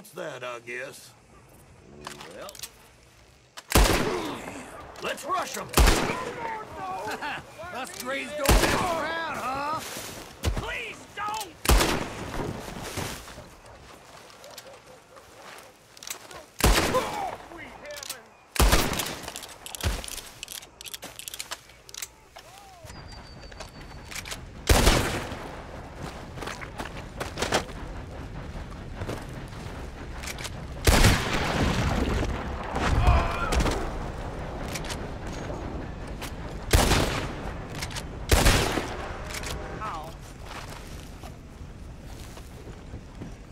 that's that, I guess. Well, Let's rush them! us Grays don't mess around, huh? Please don't!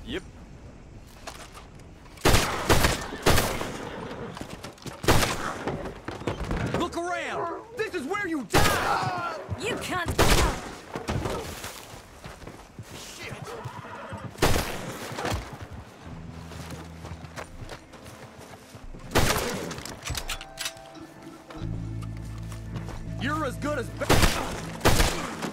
Yep. Look around! This is where you die! You can't. You're as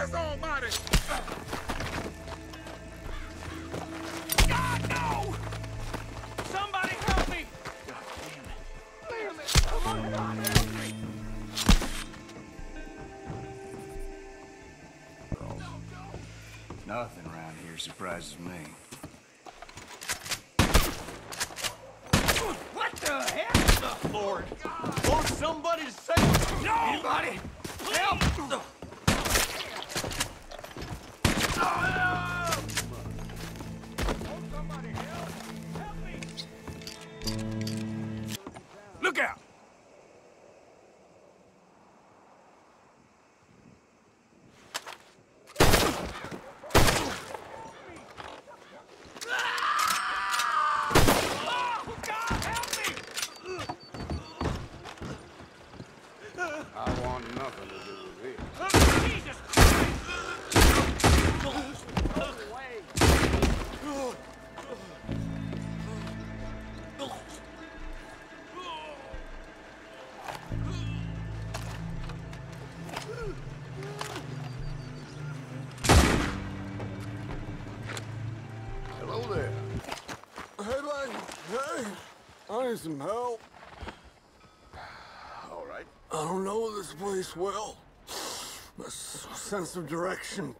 Christ almighty! God, no! Somebody help me! God damn it. Damn it! God, help me! Nothing around here surprises me. What the heck? The Lord! Won't somebody save No! Anybody? Look out! There. Hey, like, hey, I need some help. All right. I don't know this place well. My sense of direction.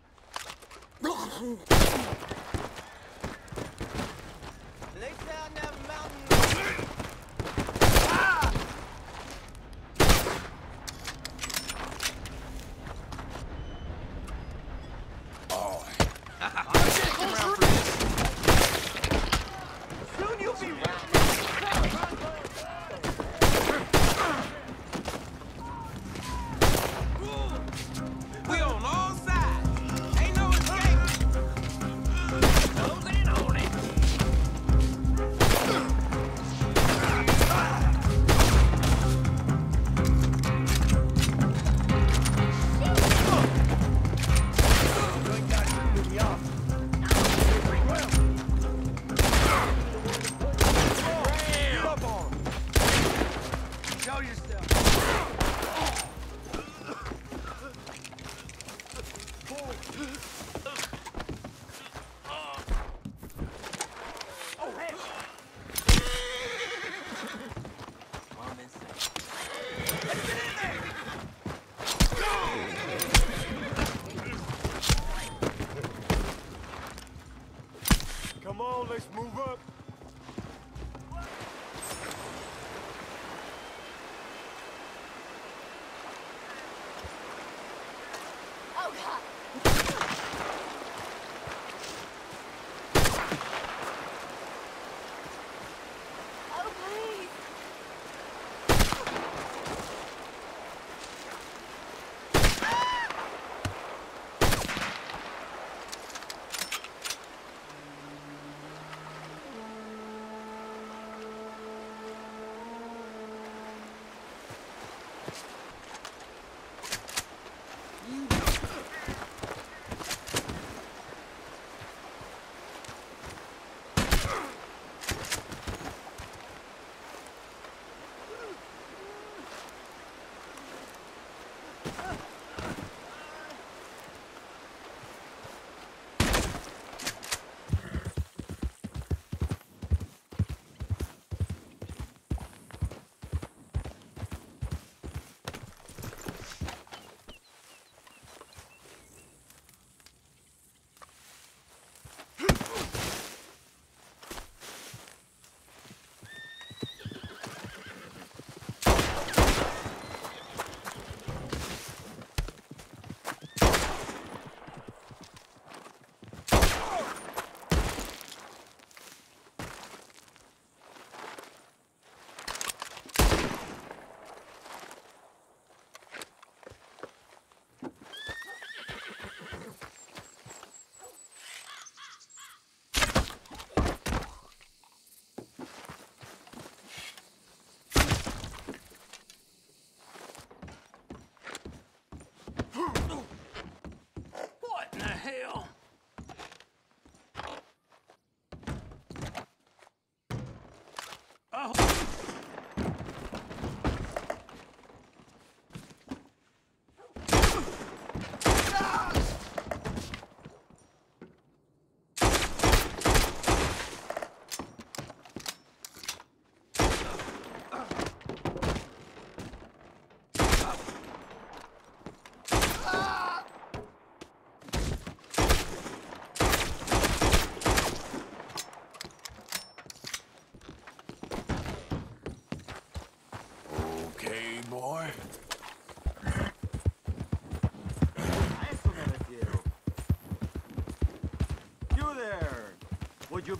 Come on, let's move.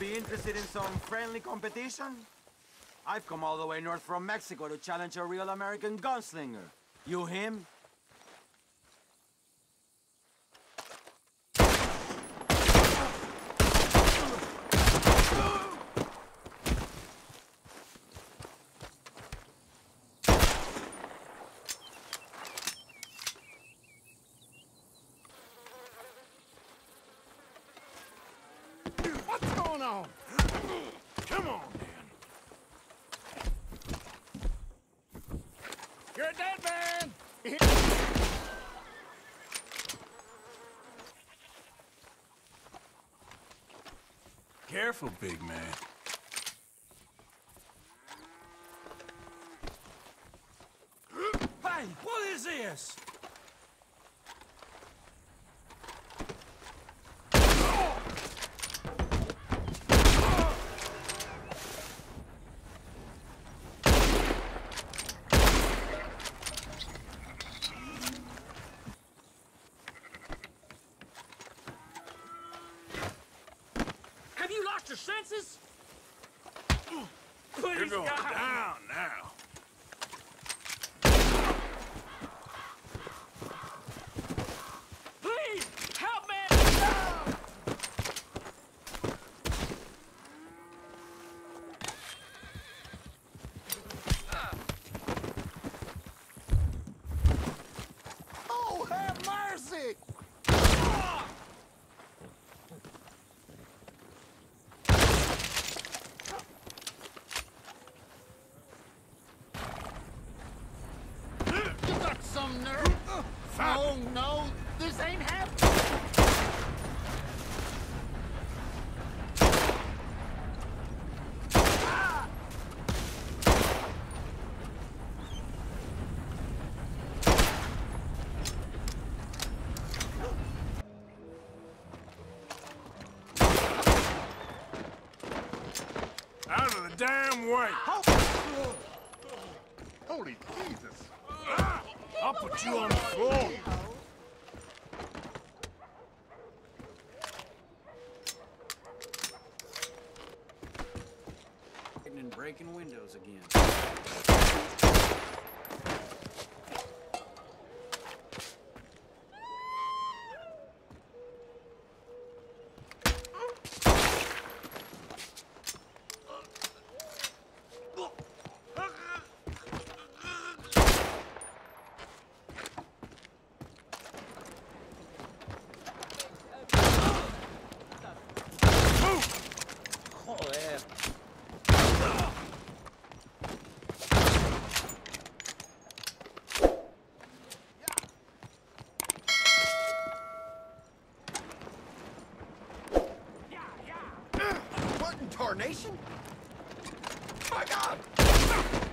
Be interested in some friendly competition? I've come all the way north from Mexico to challenge a real American gunslinger. You him? What's going on? Come on, man. You're a dead man. Careful, big man. Hey, what is this? Your senses? You're Please, going God. down now. Please, help me! Oh, have mercy! You got some nerve. Oh, no, this ain't happening. Out of the damn way. Holy Jesus. I'll put you on the floor. What tarnation? My God!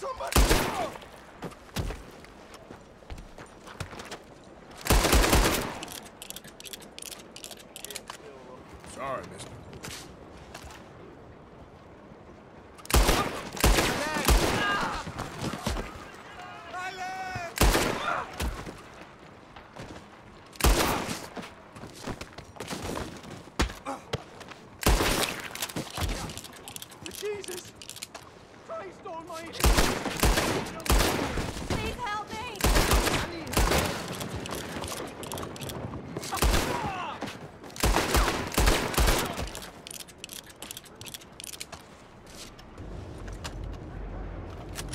Somebody!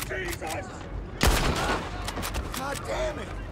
Jesus! God damn it!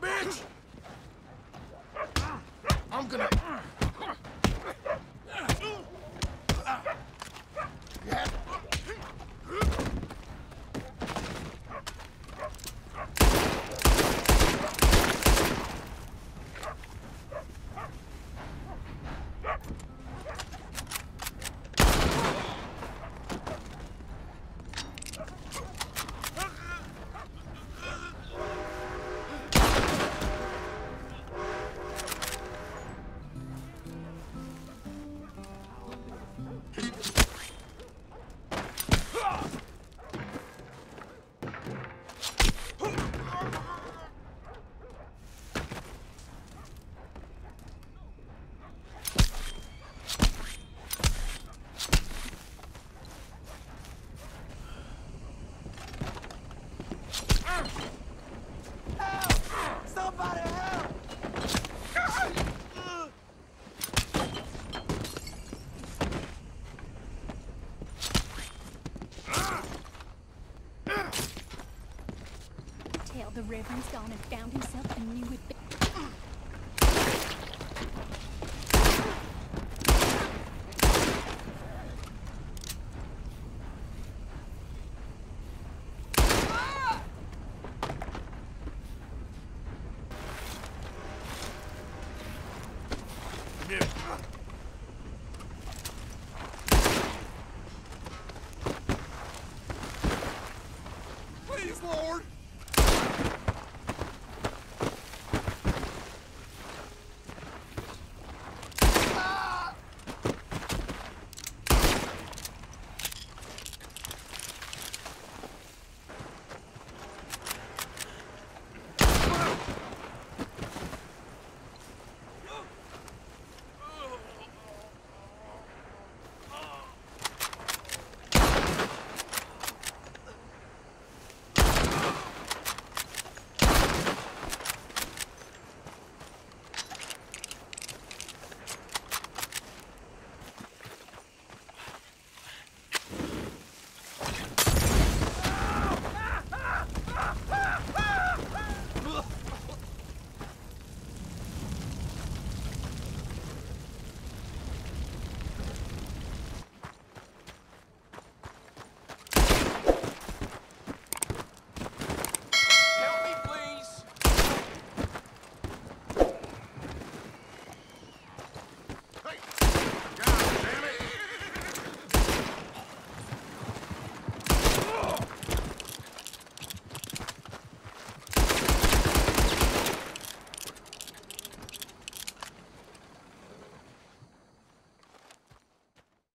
Bitch! Reverend's gone and found himself a new adventure.